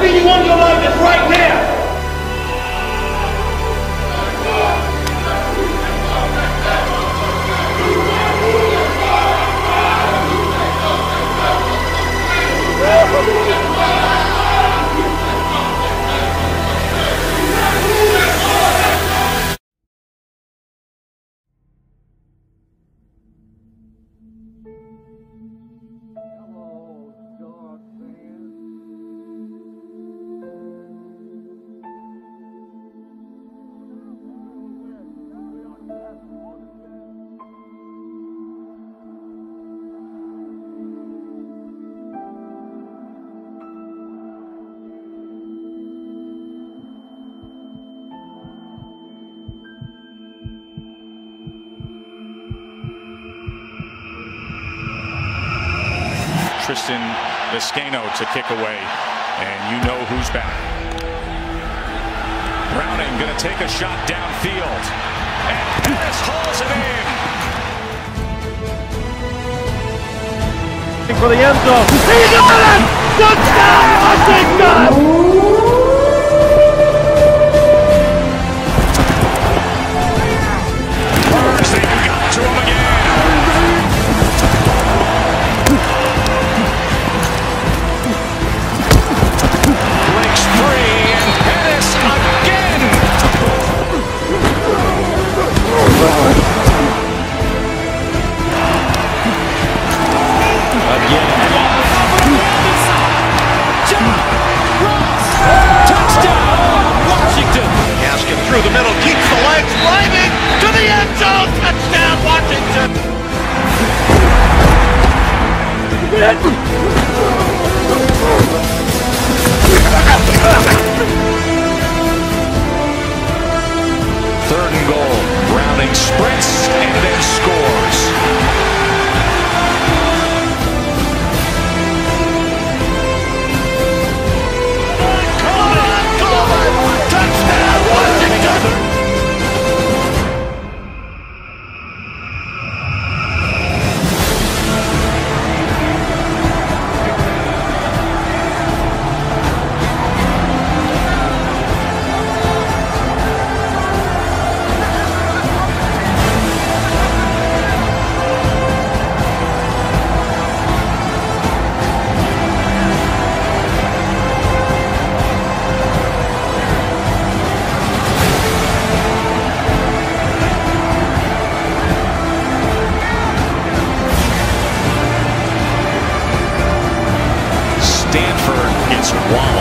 meeting on your life is right now. Tristan Vizcaino to kick away, and you know who's back. Browning going to take a shot downfield, and Pettis hauls it in. For the end zone. He got it! Touchdown, Washington! Through the middle, keeps the legs, driving to the end zone. Touchdown, Washington. Third and goal. Browning sprints Stanford